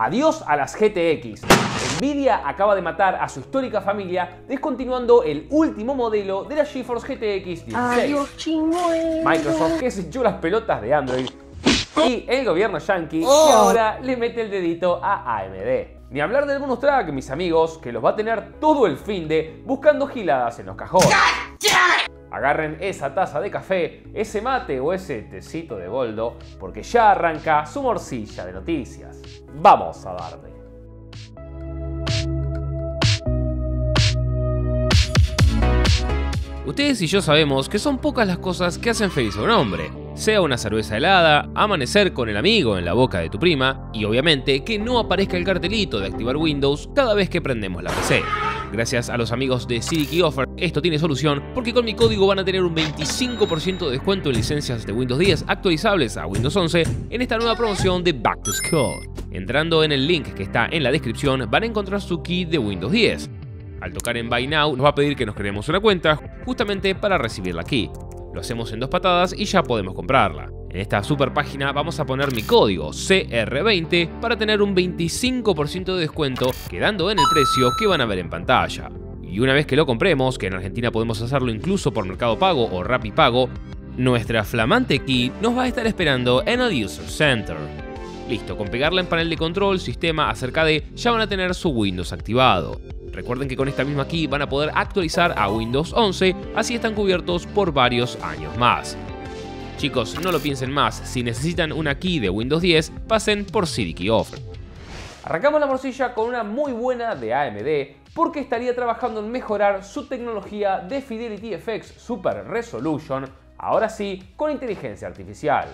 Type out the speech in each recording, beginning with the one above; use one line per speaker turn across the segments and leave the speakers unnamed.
Adiós a las GTX. Nvidia acaba de matar a su histórica familia descontinuando el último modelo de la GeForce GTX 16.
Adiós, chingüe.
Microsoft que se echó las pelotas de Android y el gobierno yankee que
Oh.
ahora le mete el dedito a AMD. Ni hablar del bonus track, mis amigos, que los va a tener todo el fin de buscando giladas en los cajones. Agarren esa taza de café, ese mate o ese tecito de boldo, porque ya arranca su morcilla de noticias. Vamos a darle.
Ustedes y yo sabemos que son pocas las cosas que hacen feliz a un hombre. Sea una cerveza helada, amanecer con el amigo en la boca de tu prima y obviamente que no aparezca el cartelito de activar Windows cada vez que prendemos la PC. Gracias a los amigos de CDK Offer, esto tiene solución porque con mi código van a tener un 25% de descuento en licencias de Windows 10 actualizables a Windows 11 en esta nueva promoción de Back to School. Entrando en el link que está en la descripción van a encontrar su key de Windows 10. Al tocar en Buy Now nos va a pedir que nos creemos una cuenta justamente para recibir la key. Lo hacemos en dos patadas y ya podemos comprarla. En esta super página vamos a poner mi código CR20 para tener un 25% de descuento quedando en el precio que van a ver en pantalla. Y una vez que lo compremos, que en Argentina podemos hacerlo incluso por Mercado Pago o Rappi Pago, nuestra flamante key nos va a estar esperando en el User Center. Listo, con pegarla en panel de control, sistema acerca de, ya van a tener su Windows activado. Recuerden que con esta misma key van a poder actualizar a Windows 11, así están cubiertos por varios años más. Chicos, no lo piensen más, si necesitan una key de Windows 10, pasen por CDK Offer.
Arrancamos la morcilla con una muy buena de AMD porque estaría trabajando en mejorar su tecnología de Fidelity FX Super Resolution, ahora sí con inteligencia artificial.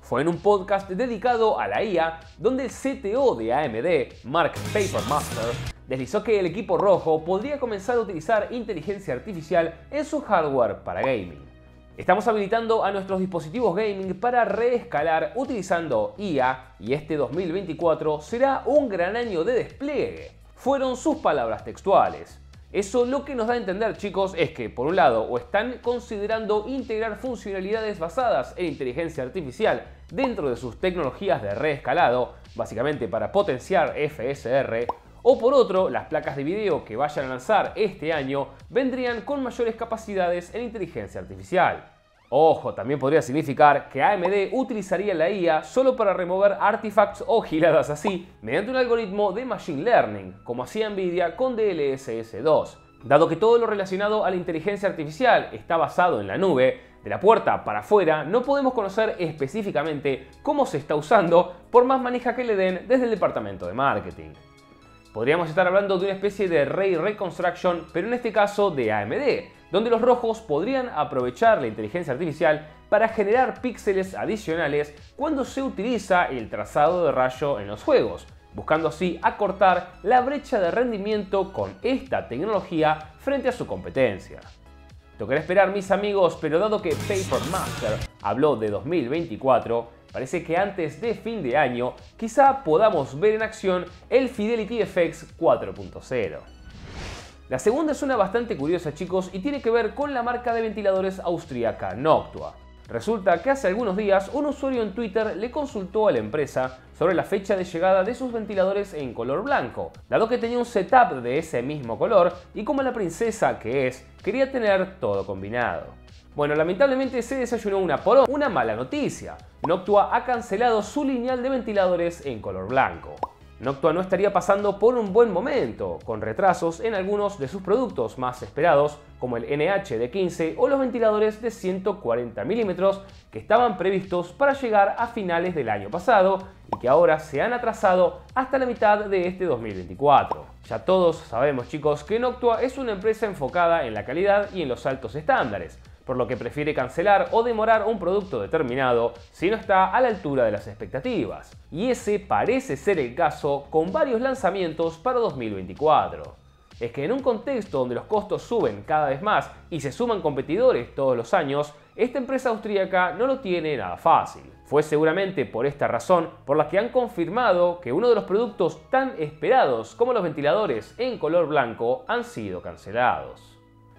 Fue en un podcast dedicado a la IA donde el CTO de AMD, Mark Papermaster, deslizó que el equipo rojo podría comenzar a utilizar inteligencia artificial en su hardware para gaming. Estamos habilitando a nuestros dispositivos gaming para reescalar utilizando IA y este 2024 será un gran año de despliegue. Fueron sus palabras textuales. Eso lo que nos da a entender chicos es que por un lado o están considerando integrar funcionalidades basadas en inteligencia artificial dentro de sus tecnologías de reescalado, básicamente para potenciar FSR, o por otro, las placas de video que vayan a lanzar este año vendrían con mayores capacidades en inteligencia artificial. Ojo, también podría significar que AMD utilizaría la IA solo para remover artifacts o giladas así, mediante un algoritmo de Machine Learning, como hacía Nvidia con DLSS 2. Dado que todo lo relacionado a la inteligencia artificial está basado en la nube, de la puerta para afuera no podemos conocer específicamente cómo se está usando por más manija que le den desde el departamento de marketing. Podríamos estar hablando de una especie de Ray Reconstruction, pero en este caso de AMD, donde los rojos podrían aprovechar la inteligencia artificial para generar píxeles adicionales cuando se utiliza el trazado de rayo en los juegos, buscando así acortar la brecha de rendimiento con esta tecnología frente a su competencia. Tocará esperar mis amigos, pero dado que Papermaster habló de 2024, parece que antes de fin de año quizá podamos ver en acción el Fidelity FX 4.0. La segunda es una bastante curiosa chicos y tiene que ver con la marca de ventiladores austríaca Noctua. Resulta que hace algunos días un usuario en Twitter le consultó a la empresa sobre la fecha de llegada de sus ventiladores en color blanco, dado que tenía un setup de ese mismo color y como la princesa que es, quería tener todo combinado. Bueno, lamentablemente se desayunó una por una mala noticia. Noctua ha cancelado su lineal de ventiladores en color blanco. Noctua no estaría pasando por un buen momento, con retrasos en algunos de sus productos más esperados, como el NH de 15 o los ventiladores de 140 milímetros que estaban previstos para llegar a finales del año pasado y que ahora se han atrasado hasta la mitad de este 2024. Ya todos sabemos chicos que Noctua es una empresa enfocada en la calidad y en los altos estándares, por lo que prefiere cancelar o demorar un producto determinado si no está a la altura de las expectativas. Y ese parece ser el caso con varios lanzamientos para 2024. Es que en un contexto donde los costos suben cada vez más y se suman competidores todos los años, esta empresa austríaca no lo tiene nada fácil. Fue seguramente por esta razón por la que han confirmado que uno de los productos tan esperados como los ventiladores en color blanco han sido cancelados.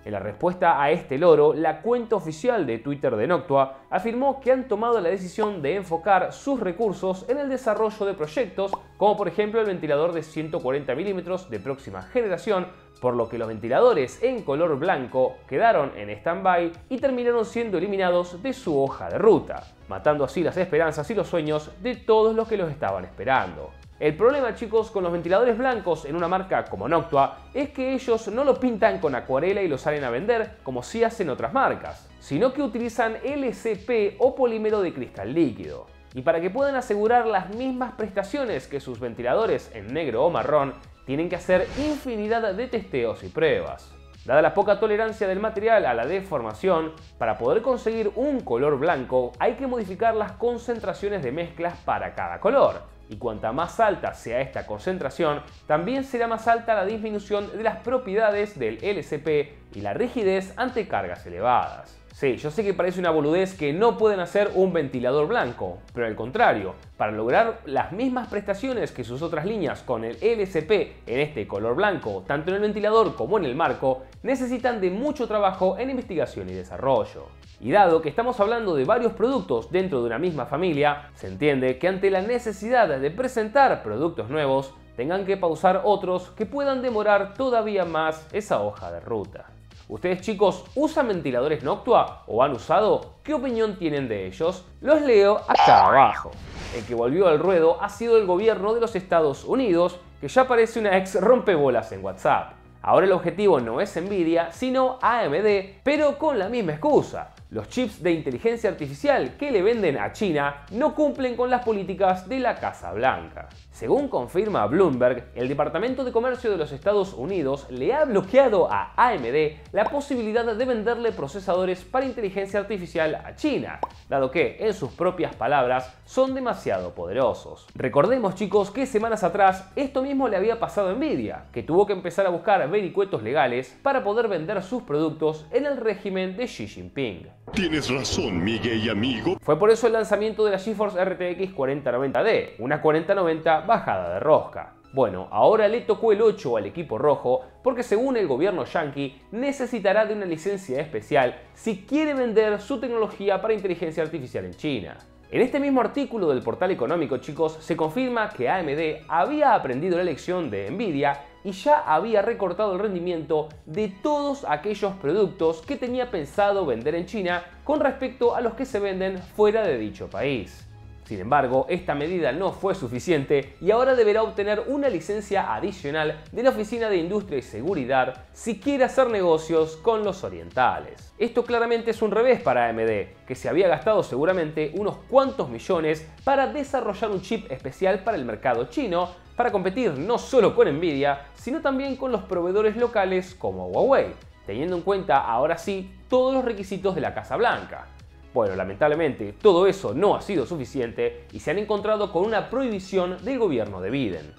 En la respuesta a este loro, la cuenta oficial de Twitter de Noctua afirmó que han tomado la decisión de enfocar sus recursos en el desarrollo de proyectos como por ejemplo el ventilador de 140 mm de próxima generación, por lo que los ventiladores en color blanco quedaron en stand-by y terminaron siendo eliminados de su hoja de ruta, matando así las esperanzas y los sueños de todos los que los estaban esperando. El problema, chicos, con los ventiladores blancos en una marca como Noctua es que ellos no lo pintan con acuarela y lo salen a vender como si hacen otras marcas, sino que utilizan LCP o polímero de cristal líquido. Y para que puedan asegurar las mismas prestaciones que sus ventiladores en negro o marrón, tienen que hacer infinidad de testeos y pruebas. Dada la poca tolerancia del material a la deformación, para poder conseguir un color blanco hay que modificar las concentraciones de mezclas para cada color y cuanta más alta sea esta concentración, también será más alta la disminución de las propiedades del LCP y la rigidez ante cargas elevadas. Sí, yo sé que parece una boludez que no pueden hacer un ventilador blanco, pero al contrario, para lograr las mismas prestaciones que sus otras líneas con el LCP en este color blanco, tanto en el ventilador como en el marco, necesitan de mucho trabajo en investigación y desarrollo. Y dado que estamos hablando de varios productos dentro de una misma familia, se entiende que ante la necesidad de presentar productos nuevos, tengan que pausar otros que puedan demorar todavía más esa hoja de ruta. ¿Ustedes chicos usan ventiladores Noctua o han usado? ¿Qué opinión tienen de ellos? Los leo acá abajo. El que volvió al ruedo ha sido el gobierno de los Estados Unidos, que ya parece una ex rompebolas en WhatsApp. Ahora el objetivo no es Nvidia, sino AMD, pero con la misma excusa. Los chips de inteligencia artificial que le venden a China no cumplen con las políticas de la Casa Blanca. Según confirma Bloomberg, el Departamento de Comercio de los Estados Unidos le ha bloqueado a AMD la posibilidad de venderle procesadores para inteligencia artificial a China, dado que, en sus propias palabras, son demasiado poderosos. Recordemos chicos que semanas atrás esto mismo le había pasado a Nvidia, que tuvo que empezar a buscar vericuetos legales para poder vender sus productos en el régimen de Xi Jinping.
Tienes razón, Miguel y amigo.
Fue por eso el lanzamiento de la GeForce RTX 4090D, una 4090 bajada de rosca. Bueno, ahora le tocó el 8 al equipo rojo porque según el gobierno yankee necesitará de una licencia especial si quiere vender su tecnología para inteligencia artificial en China. En este mismo artículo del portal económico, chicos, se confirma que AMD había aprendido la lección de Nvidia y ya había recortado el rendimiento de todos aquellos productos que tenía pensado vender en China con respecto a los que se venden fuera de dicho país. Sin embargo, esta medida no fue suficiente y ahora deberá obtener una licencia adicional de la Oficina de Industria y Seguridad si quiere hacer negocios con los orientales. Esto claramente es un revés para AMD, que se había gastado seguramente unos cuantos millones para desarrollar un chip especial para el mercado chino, para competir no solo con Nvidia, sino también con los proveedores locales como Huawei, teniendo en cuenta ahora sí todos los requisitos de la Casa Blanca. Bueno, lamentablemente todo eso no ha sido suficiente y se han encontrado con una prohibición del gobierno de Biden.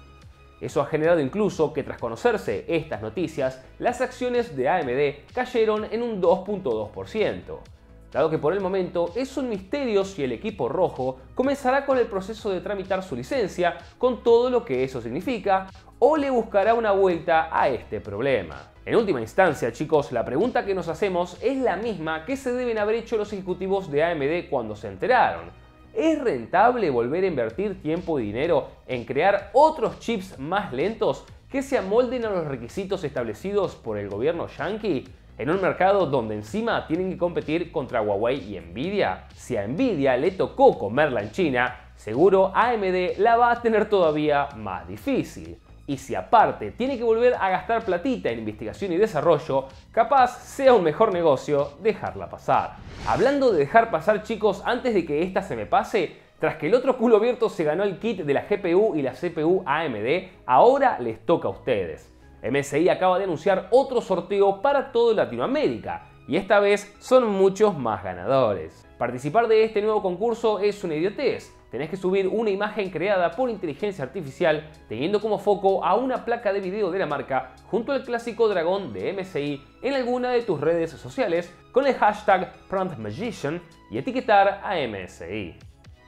Eso ha generado incluso que tras conocerse estas noticias, las acciones de AMD cayeron en un 2.2%. Dado que por el momento es un misterio si el equipo rojo comenzará con el proceso de tramitar su licencia, con todo lo que eso significa, o le buscará una vuelta a este problema. En última instancia, chicos, la pregunta que nos hacemos es la misma que se deben haber hecho los ejecutivos de AMD cuando se enteraron. ¿Es rentable volver a invertir tiempo y dinero en crear otros chips más lentos que se amolden a los requisitos establecidos por el gobierno yankee? En un mercado donde encima tienen que competir contra Huawei y Nvidia. Si a Nvidia le tocó comerla en China, seguro AMD la va a tener todavía más difícil. Y si aparte tiene que volver a gastar platita en investigación y desarrollo, capaz sea un mejor negocio dejarla pasar. Hablando de dejar pasar chicos, antes de que esta se me pase, tras que el otro culo abierto se ganó el kit de la GPU y la CPU AMD, ahora les toca a ustedes. MSI acaba de anunciar otro sorteo para toda Latinoamérica, y esta vez son muchos más ganadores. Participar de este nuevo concurso es una idiotez, tenés que subir una imagen creada por inteligencia artificial teniendo como foco a una placa de video de la marca junto al clásico dragón de MSI en alguna de tus redes sociales con el hashtag PromptMagician y etiquetar a MSI.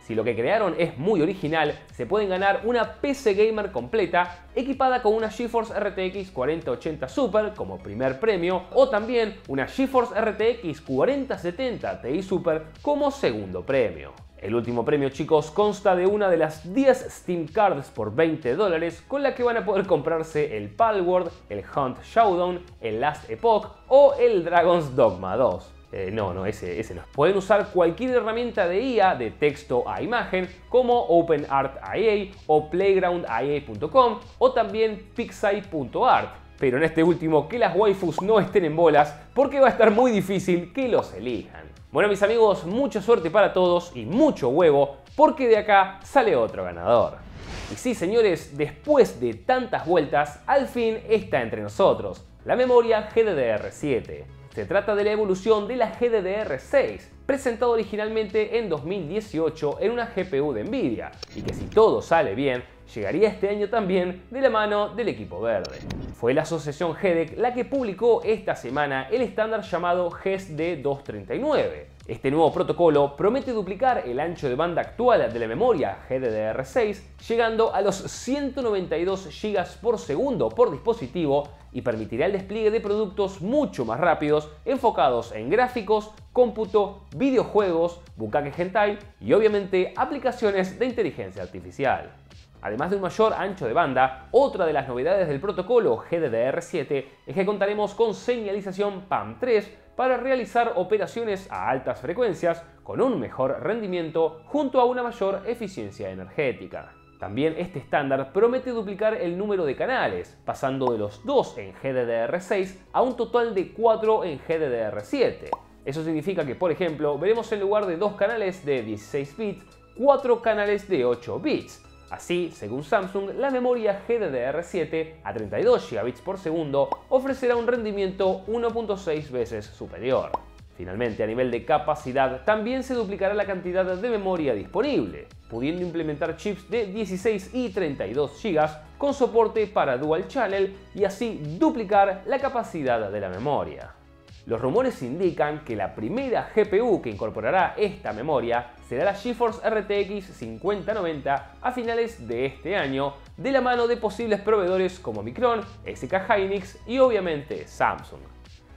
Si lo que crearon es muy original, se pueden ganar una PC gamer completa equipada con una GeForce RTX 4080 Super como primer premio o también una GeForce RTX 4070 Ti Super como segundo premio. El último premio, chicos, consta de una de las 10 Steam Cards por 20 dólares con la que van a poder comprarse el Palworld, el Hunt Showdown, el Last Epoch o el Dragon's Dogma 2. Eh, no, no, ese, no. Pueden usar cualquier herramienta de IA de texto a imagen como OpenArtIA o PlaygroundIA.com o también Pixai.art. Pero en este último que las waifus no estén en bolas porque va a estar muy difícil que los elijan. Bueno mis amigos, mucha suerte para todos y mucho huevo porque de acá sale otro ganador. Y sí señores, después de tantas vueltas, al fin está entre nosotros, la memoria GDDR7. Se trata de la evolución de la GDDR6, presentado originalmente en 2018 en una GPU de Nvidia, y que si todo sale bien, llegaría este año también de la mano del equipo verde. Fue la asociación GEDEC la que publicó esta semana el estándar llamado GESD 239 este nuevo protocolo promete duplicar el ancho de banda actual de la memoria GDDR6, llegando a los 192 GB por segundo por dispositivo y permitirá el despliegue de productos mucho más rápidos enfocados en gráficos, cómputo, videojuegos, bucaque hentai y obviamente aplicaciones de inteligencia artificial. Además de un mayor ancho de banda, otra de las novedades del protocolo GDDR7 es que contaremos con señalización PAM3 para realizar operaciones a altas frecuencias con un mejor rendimiento junto a una mayor eficiencia energética. También este estándar promete duplicar el número de canales, pasando de los 2 en GDDR6 a un total de 4 en GDDR7. Eso significa que, por ejemplo, veremos en lugar de dos canales de 16 bits, 4 canales de 8 bits, Así, según Samsung, la memoria GDDR7 a 32 GB por segundo ofrecerá un rendimiento 1.6 veces superior. Finalmente, a nivel de capacidad, también se duplicará la cantidad de memoria disponible, pudiendo implementar chips de 16 y 32 GB con soporte para Dual Channel y así duplicar la capacidad de la memoria. Los rumores indican que la primera GPU que incorporará esta memoria será la GeForce RTX 5090 a finales de este año, de la mano de posibles proveedores como Micron, SK Hynix y obviamente Samsung.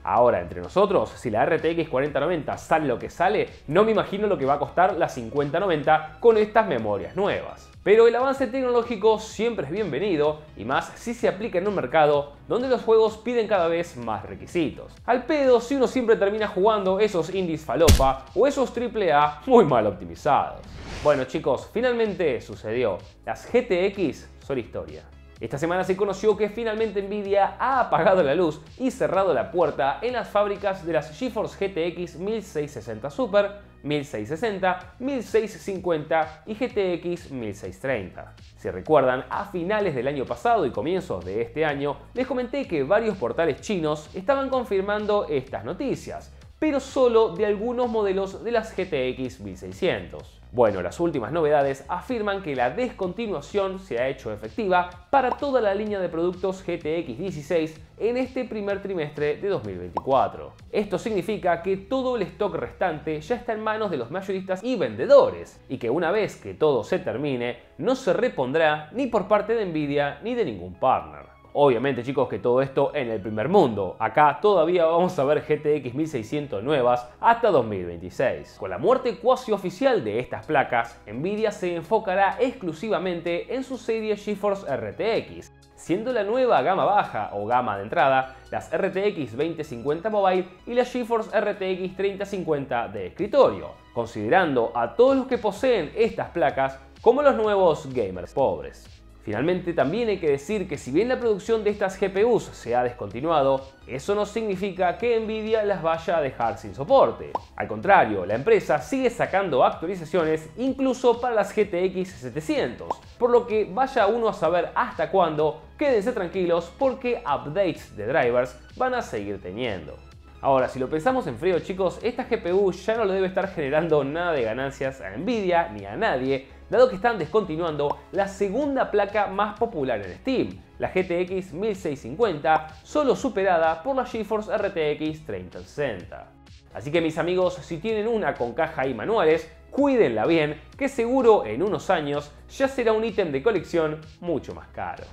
Ahora, entre nosotros, si la RTX 4090 sale lo que sale, no me imagino lo que va a costar la 5090 con estas memorias nuevas. Pero el avance tecnológico siempre es bienvenido y más si se aplica en un mercado donde los juegos piden cada vez más requisitos. Al pedo si uno siempre termina jugando esos indies falopa o esos AAA muy mal optimizados. Bueno chicos, finalmente sucedió. Las GTX son historia. Esta semana se conoció que finalmente Nvidia ha apagado la luz y cerrado la puerta en las fábricas de las GeForce GTX 1660 Super, 1660, 1650 y GTX 1630. Si recuerdan, a finales del año pasado y comienzos de este año, les comenté que varios portales chinos estaban confirmando estas noticias, pero solo de algunos modelos de las GTX 1600. Bueno, las últimas novedades afirman que la descontinuación se ha hecho efectiva para toda la línea de productos GTX 16 en este primer trimestre de 2024. Esto significa que todo el stock restante ya está en manos de los mayoristas y vendedores, y que una vez que todo se termine, no se repondrá ni por parte de Nvidia ni de ningún partner. Obviamente chicos que todo esto en el primer mundo. Acá todavía vamos a ver GTX 1600 nuevas hasta 2026. Con la muerte cuasi oficial de estas placas, Nvidia se enfocará exclusivamente en su serie GeForce RTX, siendo la nueva gama baja o gama de entrada las RTX 2050 Mobile y la GeForce RTX 3050 de escritorio, considerando a todos los que poseen estas placas como los nuevos gamers pobres. Finalmente también hay que decir que si bien la producción de estas GPUs se ha descontinuado, eso no significa que Nvidia las vaya a dejar sin soporte. Al contrario, la empresa sigue sacando actualizaciones incluso para las GTX 700, por lo que vaya uno a saber hasta cuándo, quédense tranquilos porque updates de drivers van a seguir teniendo. Ahora, si lo pensamos en frío chicos, esta GPU ya no le debe estar generando nada de ganancias a Nvidia ni a nadie, dado que están descontinuando la segunda placa más popular en Steam, la GTX 1650, solo superada por la GeForce RTX 3060. Así que mis amigos, si tienen una con caja y manuales, cuídenla bien, que seguro en unos años ya será un ítem de colección mucho más caro.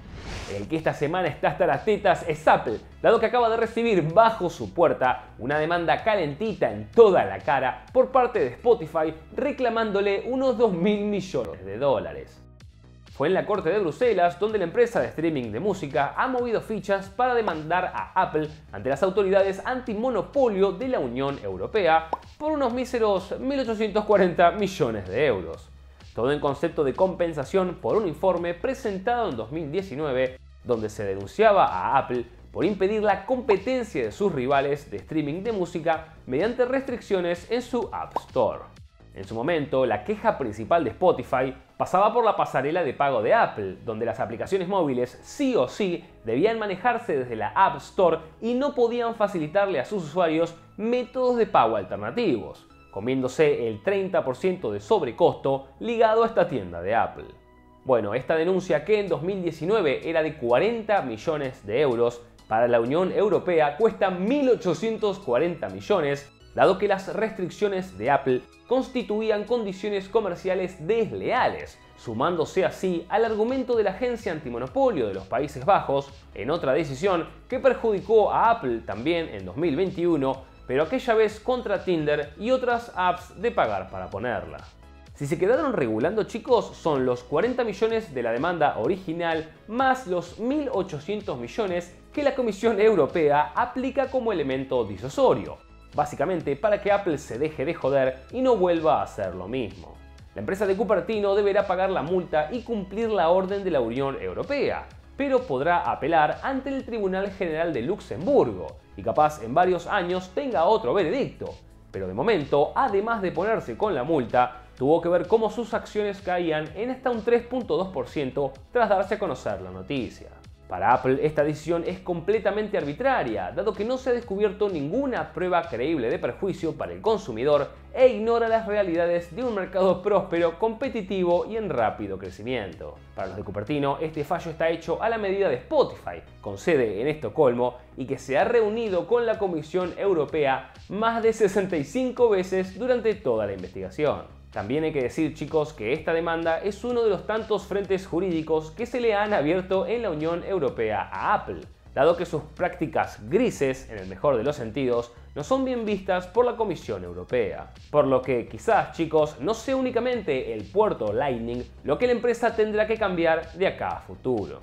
El que esta semana está hasta las tetas es Apple, dado que acaba de recibir bajo su puerta una demanda calentita en toda la cara por parte de Spotify reclamándole unos 2 mil millones de dólares. Fue en la Corte de Bruselas donde la empresa de streaming de música ha movido fichas para demandar a Apple ante las autoridades antimonopolio de la Unión Europea por unos míseros 1.840 millones de euros. Todo en concepto de compensación por un informe presentado en 2019 donde se denunciaba a Apple por impedir la competencia de sus rivales de streaming de música mediante restricciones en su App Store. En su momento, la queja principal de Spotify pasaba por la pasarela de pago de Apple, donde las aplicaciones móviles sí o sí debían manejarse desde la App Store y no podían facilitarle a sus usuarios métodos de pago alternativos, comiéndose el 30% de sobrecosto ligado a esta tienda de Apple. Bueno, esta denuncia que en 2019 era de 40 millones de euros, para la Unión Europea cuesta 1.840 millones dado que las restricciones de Apple constituían condiciones comerciales desleales, sumándose así al argumento de la Agencia Antimonopolio de los Países Bajos en otra decisión que perjudicó a Apple también en 2021, pero aquella vez contra Tinder y otras apps de pagar para ponerla. Si se quedaron regulando chicos, son los 40 millones de la demanda original más los 1.800 millones que la Comisión Europea aplica como elemento disuasorio básicamente para que Apple se deje de joder y no vuelva a hacer lo mismo. La empresa de Cupertino deberá pagar la multa y cumplir la orden de la Unión Europea, pero podrá apelar ante el Tribunal General de Luxemburgo y capaz en varios años tenga otro veredicto. Pero de momento, además de ponerse con la multa, tuvo que ver cómo sus acciones caían en hasta un 3.2% tras darse a conocer la noticia. Para Apple esta decisión es completamente arbitraria, dado que no se ha descubierto ninguna prueba creíble de perjuicio para el consumidor e ignora las realidades de un mercado próspero, competitivo y en rápido crecimiento. Para los de Cupertino, este fallo está hecho a la medida de Spotify, con sede en Estocolmo y que se ha reunido con la Comisión Europea más de 65 veces durante toda la investigación. También hay que decir chicos que esta demanda es uno de los tantos frentes jurídicos que se le han abierto en la Unión Europea a Apple, dado que sus prácticas grises, en el mejor de los sentidos, no son bien vistas por la Comisión Europea. Por lo que quizás chicos no sea únicamente el puerto Lightning lo que la empresa tendrá que cambiar de acá a futuro.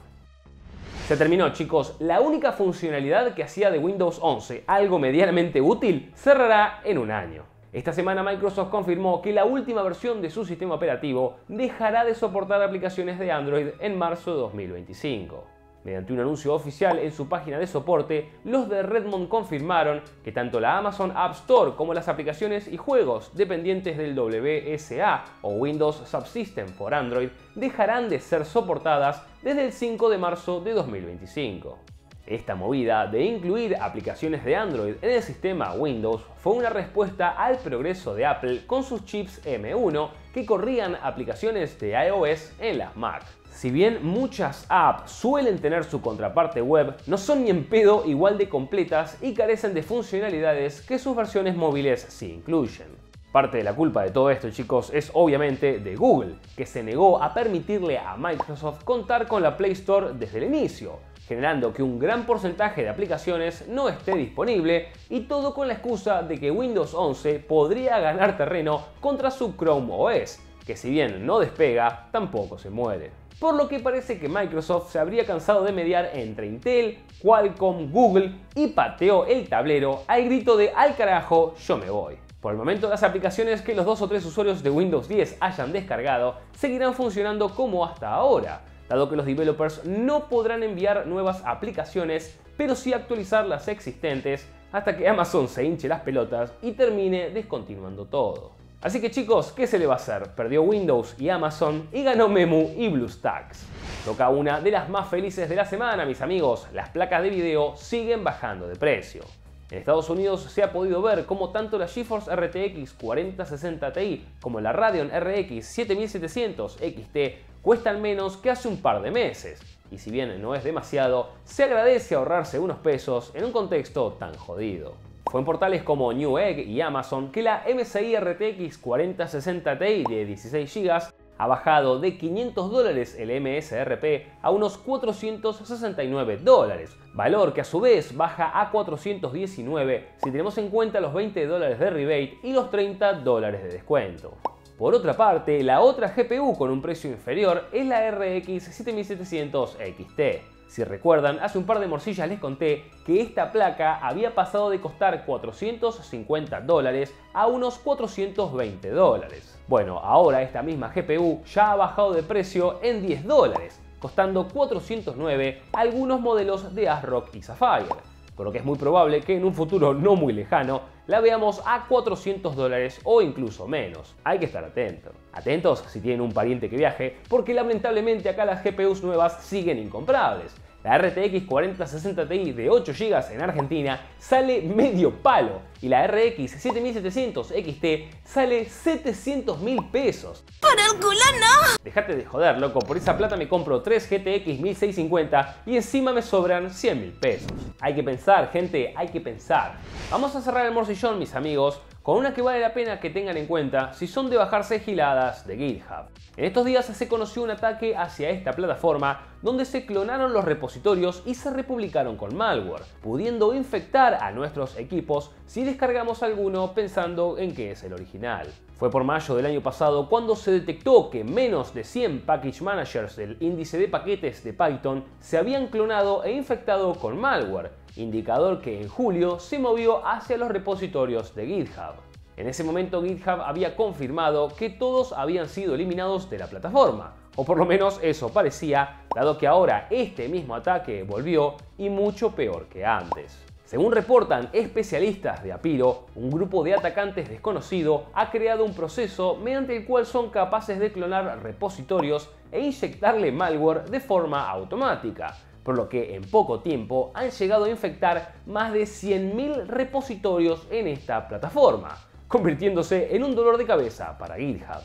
Se terminó chicos, la única funcionalidad que hacía de Windows 11 algo medianamente útil cerrará en un año. Esta semana Microsoft confirmó que la última versión de su sistema operativo dejará de soportar aplicaciones de Android en marzo de 2025. Mediante un anuncio oficial en su página de soporte, los de Redmond confirmaron que tanto la Amazon App Store como las aplicaciones y juegos dependientes del WSA o Windows Subsystem por Android dejarán de ser soportadas desde el 5 de marzo de 2025. Esta movida de incluir aplicaciones de Android en el sistema Windows fue una respuesta al progreso de Apple con sus chips M1 que corrían aplicaciones de iOS en las Mac. Si bien muchas apps suelen tener su contraparte web, no son ni en pedo igual de completas y carecen de funcionalidades que sus versiones móviles sí incluyen. Parte de la culpa de todo esto, chicos, es obviamente de Google, que se negó a permitirle a Microsoft contar con la Play Store desde el inicio, generando que un gran porcentaje de aplicaciones no esté disponible y todo con la excusa de que Windows 11 podría ganar terreno contra su Chrome OS, que si bien no despega, tampoco se muere. Por lo que parece que Microsoft se habría cansado de mediar entre Intel, Qualcomm, Google y pateó el tablero al grito de al carajo, yo me voy. Por el momento las aplicaciones que los dos o tres usuarios de Windows 10 hayan descargado seguirán funcionando como hasta ahora, dado que los developers no podrán enviar nuevas aplicaciones, pero sí actualizar las existentes hasta que Amazon se hinche las pelotas y termine descontinuando todo. Así que chicos, ¿qué se le va a hacer? Perdió Windows y Amazon y ganó Memu y BlueStacks. Toca una de las más felices de la semana, mis amigos. Las placas de video siguen bajando de precio. En Estados Unidos se ha podido ver cómo tanto la GeForce RTX 4060 Ti como la Radeon RX 7700 XT cuestan menos que hace un par de meses. Y si bien no es demasiado, se agradece ahorrarse unos pesos en un contexto tan jodido. Fue en portales como Newegg y Amazon que la MSI RTX 4060 Ti de 16 GB ha bajado de 500 dólares el MSRP a unos 469 dólares, valor que a su vez baja a 419 si tenemos en cuenta los 20 dólares de rebate y los 30 dólares de descuento. Por otra parte, la otra GPU con un precio inferior es la RX 7700 XT. Si recuerdan, hace un par de morcillas les conté que esta placa había pasado de costar 450 dólares a unos 420 dólares. Bueno, ahora esta misma GPU ya ha bajado de precio en 10 dólares, costando 409 algunos modelos de ASRock y Sapphire por lo que es muy probable que en un futuro no muy lejano la veamos a 400 dólares o incluso menos. Hay que estar atentos. Atentos si tienen un pariente que viaje, porque lamentablemente acá las GPUs nuevas siguen incomprables. La RTX 4060 Ti de 8 GB en Argentina sale medio palo y la RX 7700 XT sale 700 mil pesos.
¡Por el culo no!
Dejate de joder, loco, por esa plata me compro 3 GTX 1650 y encima me sobran 100 mil pesos. Hay que pensar, gente, hay que pensar. Vamos a cerrar el morcillón, mis amigos, con una que vale la pena que tengan en cuenta si son de bajarse giladas de GitHub. En estos días se conoció un ataque hacia esta plataforma donde se clonaron los repositorios y se republicaron con malware, pudiendo infectar a nuestros equipos si descargamos alguno pensando en que es el original. Fue por mayo del año pasado cuando se detectó que menos de 100 package managers del índice de paquetes de Python se habían clonado e infectado con malware, indicador que en julio se movió hacia los repositorios de GitHub. En ese momento GitHub había confirmado que todos habían sido eliminados de la plataforma, o por lo menos eso parecía, dado que ahora este mismo ataque volvió y mucho peor que antes. Según reportan especialistas de Apiro, un grupo de atacantes desconocido ha creado un proceso mediante el cual son capaces de clonar repositorios e inyectarle malware de forma automática, por lo que en poco tiempo han llegado a infectar más de 100.000 repositorios en esta plataforma, convirtiéndose en un dolor de cabeza para GitHub.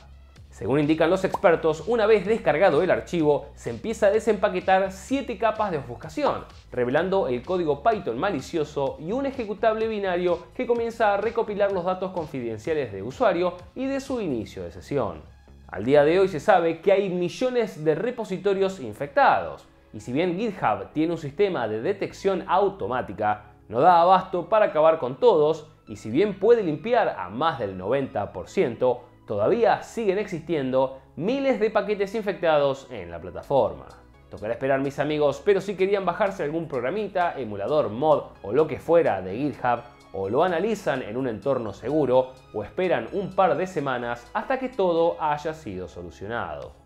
Según indican los expertos, una vez descargado el archivo, se empieza a desempaquetar 7 capas de ofuscación, revelando el código Python malicioso y un ejecutable binario que comienza a recopilar los datos confidenciales de usuario y de su inicio de sesión. Al día de hoy se sabe que hay millones de repositorios infectados, y si bien GitHub tiene un sistema de detección automática, no da abasto para acabar con todos, y si bien puede limpiar a más del 90%, todavía siguen existiendo miles de paquetes infectados en la plataforma. Tocará esperar mis amigos, pero si querían bajarse algún programita, emulador, mod o lo que fuera de GitHub, o lo analizan en un entorno seguro, o esperan un par de semanas hasta que todo haya sido solucionado.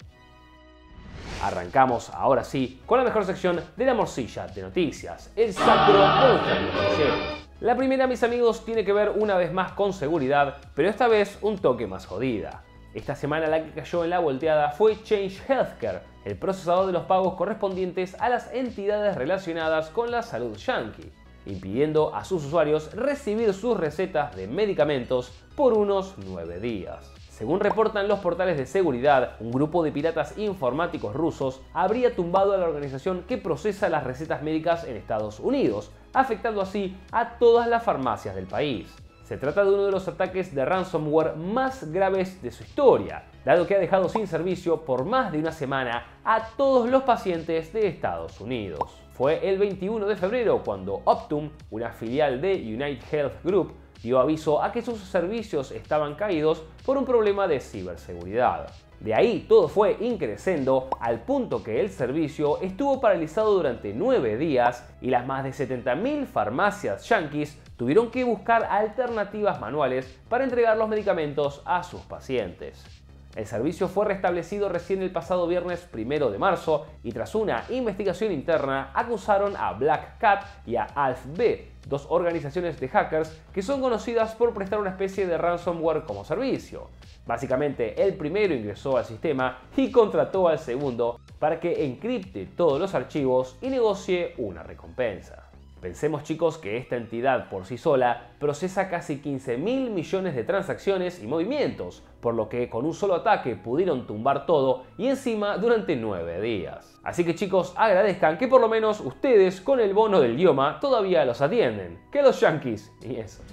Arrancamos ahora sí con la mejor sección de la morcilla de noticias, el sacro monstruo la primera, mis amigos, tiene que ver una vez más con seguridad, pero esta vez un toque más jodida. Esta semana la que cayó en la volteada fue Change Healthcare, el procesador de los pagos correspondientes a las entidades relacionadas con la salud yankee, impidiendo a sus usuarios recibir sus recetas de medicamentos por unos 9 días. Según reportan los portales de seguridad, un grupo de piratas informáticos rusos habría tumbado a la organización que procesa las recetas médicas en Estados Unidos, afectando así a todas las farmacias del país. Se trata de uno de los ataques de ransomware más graves de su historia, dado que ha dejado sin servicio por más de una semana a todos los pacientes de Estados Unidos. Fue el 21 de febrero cuando Optum, una filial de United Health Group, dio aviso a que sus servicios estaban caídos por un problema de ciberseguridad. De ahí todo fue increciendo al punto que el servicio estuvo paralizado durante 9 días y las más de 70.000 farmacias yankees tuvieron que buscar alternativas manuales para entregar los medicamentos a sus pacientes. El servicio fue restablecido recién el pasado viernes 1 de marzo y tras una investigación interna acusaron a Black Cat y a ALF-B, dos organizaciones de hackers que son conocidas por prestar una especie de ransomware como servicio. Básicamente, el primero ingresó al sistema y contrató al segundo para que encripte todos los archivos y negocie una recompensa. Pensemos chicos que esta entidad por sí sola procesa casi 15 mil millones de transacciones y movimientos, por lo que con un solo ataque pudieron tumbar todo y encima durante 9 días. Así que chicos, agradezcan que por lo menos ustedes con el bono del idioma todavía los atienden, que los yankees y eso.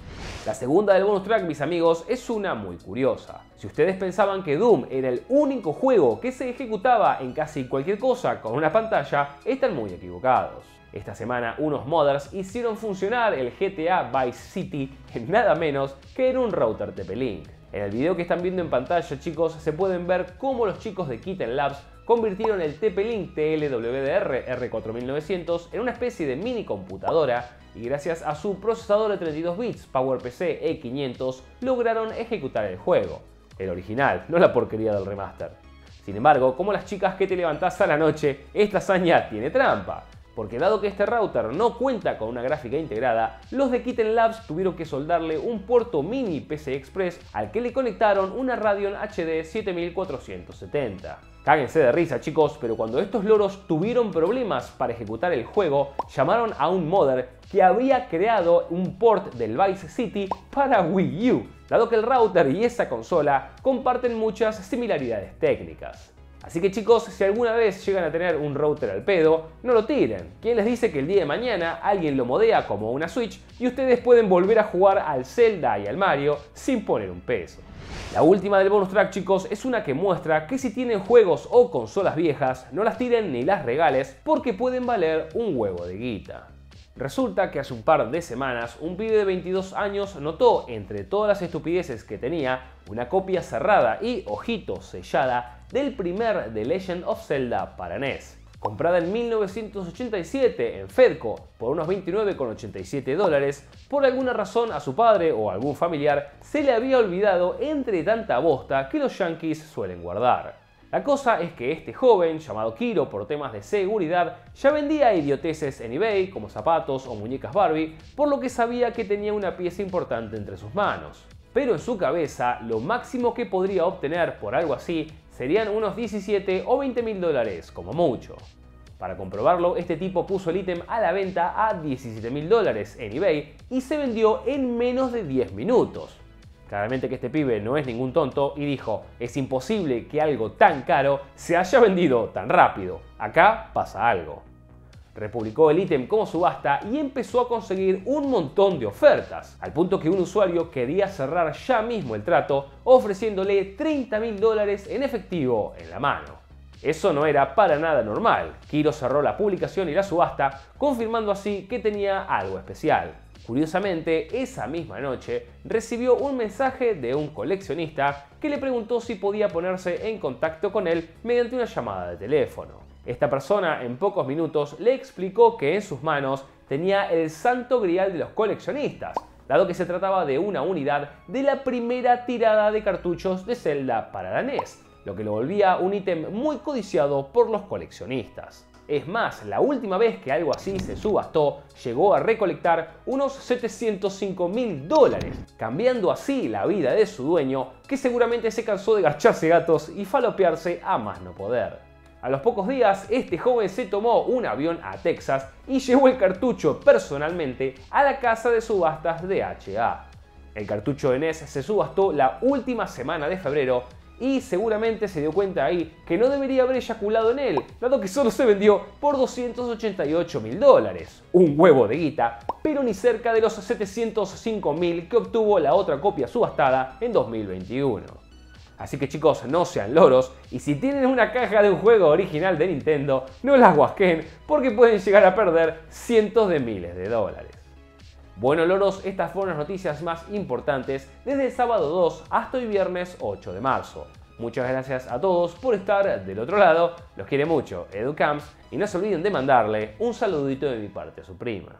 La segunda del bonus track, mis amigos, es una muy curiosa. Si ustedes pensaban que Doom era el único juego que se ejecutaba en casi cualquier cosa con una pantalla, están muy equivocados. Esta semana unos modders hicieron funcionar el GTA Vice City en nada menos que en un router TP-Link. En el video que están viendo en pantalla chicos se pueden ver cómo los chicos de Kitten Labs convirtieron el TP-Link TLWDR R4900 en una especie de mini computadora y gracias a su procesador de 32 bits PowerPC E500 lograron ejecutar el juego. El original, no la porquería del remaster. Sin embargo, como las chicas que te levantás a la noche, esta hazaña tiene trampa porque dado que este router no cuenta con una gráfica integrada, los de Kitten Labs tuvieron que soldarle un puerto mini PCI Express al que le conectaron una Radeon HD 7470. Cáguense de risa chicos, pero cuando estos loros tuvieron problemas para ejecutar el juego, llamaron a un modder que había creado un port del Vice City para Wii U, dado que el router y esa consola comparten muchas similaridades técnicas. Así que chicos, si alguna vez llegan a tener un router al pedo, no lo tiren. ¿Quién les dice que el día de mañana alguien lo modea como una Switch y ustedes pueden volver a jugar al Zelda y al Mario sin poner un peso? La última del bonus track chicos es una que muestra que si tienen juegos o consolas viejas, no las tiren ni las regales porque pueden valer un huevo de guita. Resulta que hace un par de semanas un pibe de 22 años notó entre todas las estupideces que tenía una copia cerrada y, ojito, sellada del primer The Legend of Zelda para NES. Comprada en 1987 en Fedco por unos 29,87 dólares, por alguna razón a su padre o algún familiar se le había olvidado entre tanta bosta que los yankees suelen guardar. La cosa es que este joven, llamado Kiro por temas de seguridad, ya vendía idioteces en eBay como zapatos o muñecas Barbie, por lo que sabía que tenía una pieza importante entre sus manos. Pero en su cabeza, lo máximo que podría obtener por algo así serían unos 17 o 20 mil dólares, como mucho. Para comprobarlo, este tipo puso el ítem a la venta a 17 mil dólares en eBay y se vendió en menos de 10 minutos. Claramente que este pibe no es ningún tonto y dijo, es imposible que algo tan caro se haya vendido tan rápido. Acá pasa algo. Republicó el ítem como subasta y empezó a conseguir un montón de ofertas, al punto que un usuario quería cerrar ya mismo el trato ofreciéndole 30 mil dólares en efectivo en la mano. Eso no era para nada normal. Kiro cerró la publicación y la subasta, confirmando así que tenía algo especial. Curiosamente, esa misma noche recibió un mensaje de un coleccionista que le preguntó si podía ponerse en contacto con él mediante una llamada de teléfono. Esta persona en pocos minutos le explicó que en sus manos tenía el santo grial de los coleccionistas, dado que se trataba de una unidad de la primera tirada de cartuchos de Zelda para la NES, lo que lo volvía un ítem muy codiciado por los coleccionistas. Es más, la última vez que algo así se subastó, llegó a recolectar unos 705 mil dólares, cambiando así la vida de su dueño, que seguramente se cansó de garcharse gatos y falopearse a más no poder. A los pocos días, este joven se tomó un avión a Texas y llevó el cartucho personalmente a la casa de subastas de HA. El cartucho de NES se subastó la última semana de febrero y seguramente se dio cuenta ahí que no debería haber eyaculado en él, dado que solo se vendió por 288 mil dólares. Un huevo de guita, pero ni cerca de los 705 mil que obtuvo la otra copia subastada en 2021. Así que chicos, no sean loros y si tienen una caja de un juego original de Nintendo, no las guasquen porque pueden llegar a perder cientos de miles de dólares. Bueno, loros, estas fueron las noticias más importantes desde el sábado 2 hasta el viernes 8 de marzo. Muchas gracias a todos por estar del otro lado, los quiere mucho EduCamps y no se olviden de mandarle un saludito de mi parte a su prima.